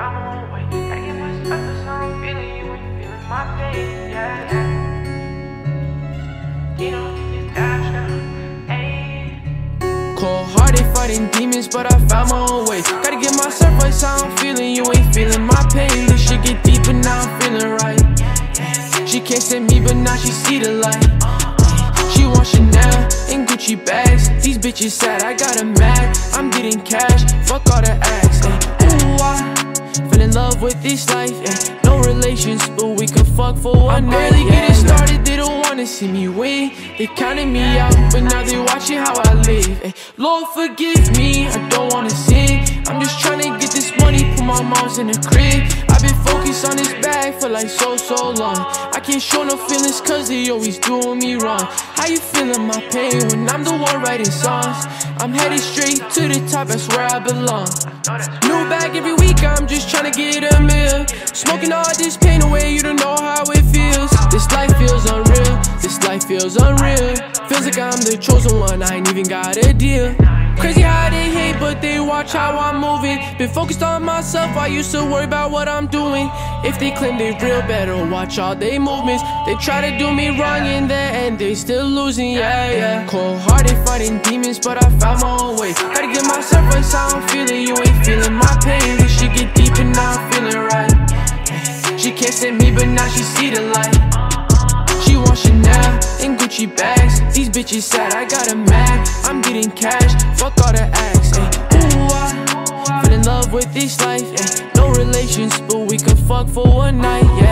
I get you my pain. Cold hearted fighting demons, but I found my own way. Gotta get my surface, I am feeling you ain't feeling my pain. This shit get deep and now I'm feeling right. She can't stand me, but now she see the light. She wants Chanel and Gucci bags These bitches sad, I got a mad I'm getting cash, fuck all the acts uh with this life. Ay. No relations, but we can fuck for one I'm night. barely yeah, getting started, they don't wanna see me win. They counted me out, but now they watching how I live. Ay, Lord forgive me, I don't wanna sin. I'm just trying to get this money, put my mom's in the crib. I've been focused on this bag for like so, so long. I can't show no feelings cause they always doing me wrong. How you feeling my pain when I'm the one writing songs? I'm headed straight to the top, that's where I belong. New bag every week, I'm just trying to get a meal. Smoking all this pain away, you don't know how it feels. This life feels unreal, this life feels unreal. Feels like I'm the chosen one, I ain't even got a deal. Crazy how they but they watch how I'm moving. Been focused on myself, I used to worry about what I'm doing. If they claim they real, better watch all they movements. They try to do me wrong in the end, they still losing, yeah, yeah. Cold hearted fighting demons, but I found my own way. Gotta get myself right, so I'm feeling you ain't feeling my pain. This shit get deep and now I'm feeling right. She can't stand me, but now she see the light. She want Chanel and Gucci bags. These bitches sad, I got 'em mad. I'm getting cash, fuck all the acts. This life. Ay. No relations, but we can fuck for one night. Yeah, yeah.